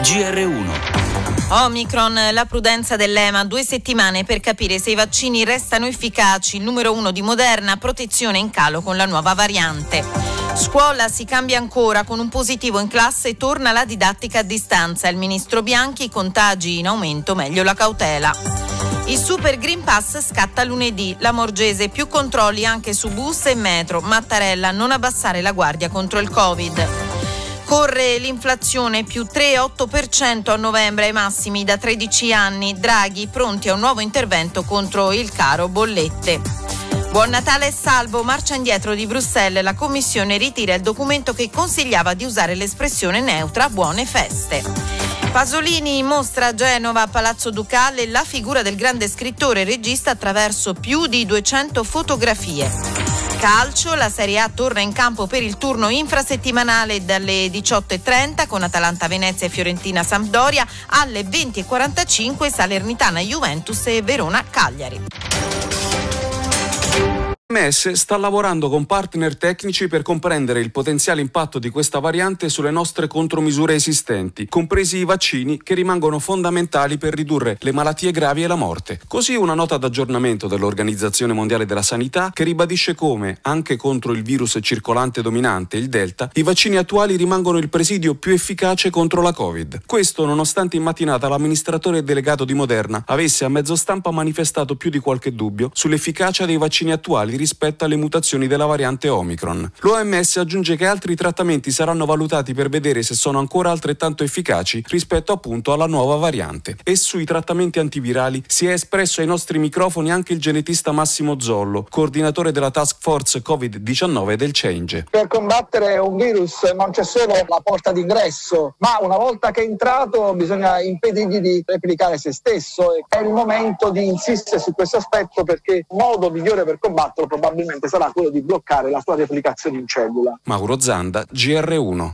GR1. Omicron, la prudenza dell'EMA, due settimane per capire se i vaccini restano efficaci. Il numero uno di Moderna, protezione in calo con la nuova variante. Scuola si cambia ancora, con un positivo in classe torna la didattica a distanza. Il ministro Bianchi, contagi in aumento, meglio la cautela. Il Super Green Pass scatta lunedì. La Morgese più controlli anche su bus e metro. Mattarella non abbassare la guardia contro il Covid. Corre l'inflazione più 3,8% a novembre ai massimi da 13 anni. Draghi pronti a un nuovo intervento contro il caro bollette. Buon Natale e salvo, marcia indietro di Bruxelles, la Commissione ritira il documento che consigliava di usare l'espressione neutra buone feste. Pasolini mostra a Genova, Palazzo Ducale, la figura del grande scrittore e regista attraverso più di 200 fotografie. Calcio, la Serie A torna in campo per il turno infrasettimanale dalle 18.30 con Atalanta Venezia e Fiorentina Sampdoria, alle 20.45 Salernitana Juventus e Verona Cagliari. L'OMS sta lavorando con partner tecnici per comprendere il potenziale impatto di questa variante sulle nostre contromisure esistenti, compresi i vaccini che rimangono fondamentali per ridurre le malattie gravi e la morte. Così una nota d'aggiornamento dell'Organizzazione Mondiale della Sanità che ribadisce come, anche contro il virus circolante dominante, il Delta, i vaccini attuali rimangono il presidio più efficace contro la Covid. Questo nonostante in mattinata l'amministratore delegato di Moderna avesse a mezzo stampa manifestato più di qualche dubbio sull'efficacia dei vaccini attuali rispetto alle mutazioni della variante Omicron. L'OMS aggiunge che altri trattamenti saranno valutati per vedere se sono ancora altrettanto efficaci rispetto appunto alla nuova variante. E sui trattamenti antivirali si è espresso ai nostri microfoni anche il genetista Massimo Zollo, coordinatore della task force Covid-19 del Change. Per combattere un virus non c'è solo la porta d'ingresso, ma una volta che è entrato bisogna impedirgli di replicare se stesso. È il momento di insistere su questo aspetto perché il modo migliore per combatterlo probabilmente sarà quello di bloccare la sua replicazione in cellula. Mauro Zanda, GR1.